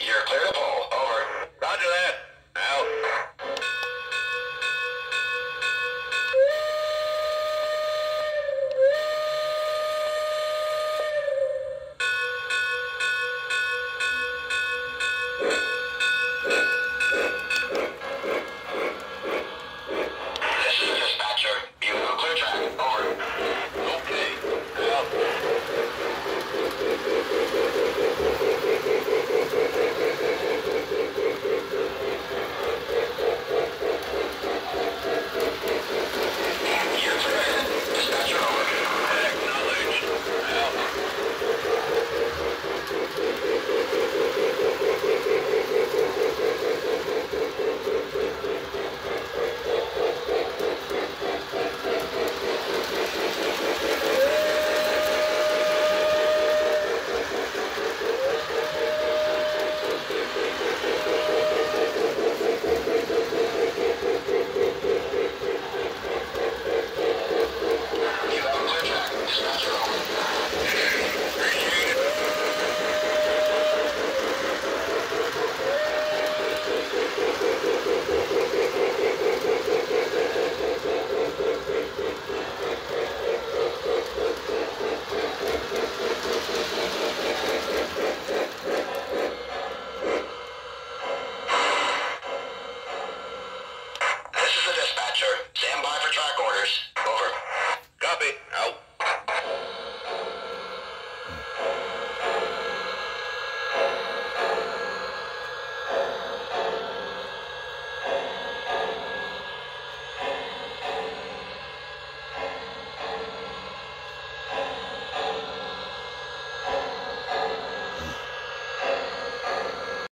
You're clear to pull.